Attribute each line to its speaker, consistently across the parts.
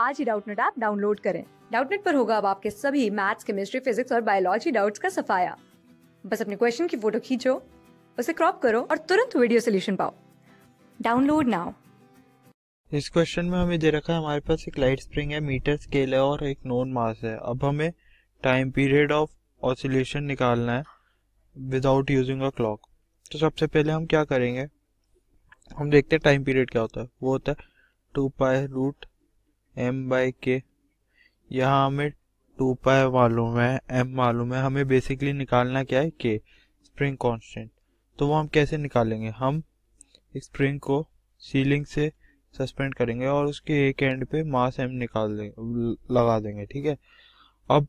Speaker 1: आज ही Doubtnut app download करें। डाउटनेट पर होगा अब आपके सभी मैथ्स केमिस्ट्री फिजिक्स और बायोलॉजी डाउट्स का सफाया। बस अपने क्वेश्चन की फ़ोटो खींचो, उसे क्रॉप करो और तुरंत वीडियो सोल्यूशन पाओ। डाउनलोड नाउ
Speaker 2: इस क्वेश्चन में हमें दे रखा है, हमारे पास एक लाइट स्प्रिंग है मीटर स्केल है और एक नोन मास है। अब हमें टाइम पीरियड ऑफ़ ऑसिलेशन निकालना है विदाउट यूजिंग अ क्लॉक तो सबसे पहले हम क्या करेंगे? हम देखते हैं टाइम पीरियड क्या होता है। वो होता है two pi root M by K यहाँ हमें टू पाई मालूम है एम मालूम है। हमें बेसिकली निकालना क्या है? के स्प्रिंग कांस्टेंट तो वो हम कैसे निकालेंगे? हम स्प्रिंग को सीलिंग से सस्पेंड करेंगे और उसके एक एंड पे मास एम निकाल देंगे लगा देंगे, ठीक है? अब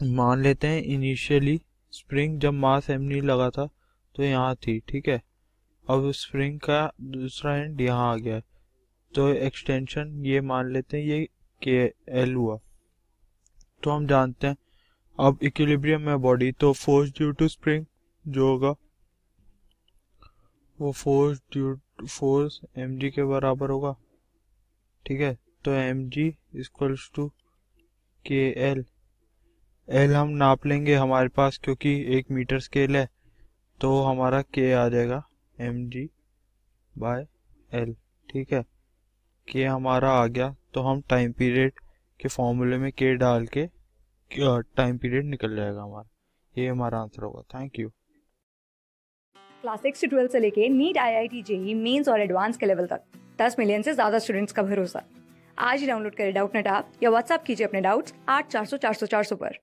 Speaker 2: मान लेते हैं इनिशियली स्प्रिंग जब मास एम नहीं लगा था तो यहाँ थी, ठीक है? अब स्प्रिंग का दूसरा एंड यहाँ आ गया तो एक्सटेंशन ये मान लेते हैं, ये के एल हुआ। तो हम जानते हैं, अब इक्विलिब्रियम में बॉडी तो फोर्स ड्यू टू स्प्रिंग जो होगा, वो force due force M G के बराबर होगा। ठीक है? तो M G equals to K L L हम नाप लेंगे हमारे पास क्योंकि एक मीटर स्केल है तो हमारा के आ जाएगा एम जी बाय एल ठीक है? के हमारा आ गया तो हम टाइम पीरियड के फॉर्मूले में के डाल के टाइम पीरियड निकल जाएगा हमारा। ये हमारा आंसर होगा। थैंक यू
Speaker 1: क्लास सिक्स से ट्वेल्थ से लेके NEET I I T JEE mains और एडवांस के लेवल तक। दस मिलियन से ज़्यादा स्टूडेंट्स का भरोसा। आज ही डाउनलोड करें डाउट नेट ऐप या व्हाट्सअप कीजिए अपने डाउट्स आठ चार सौ चार सौ चार सौ पर।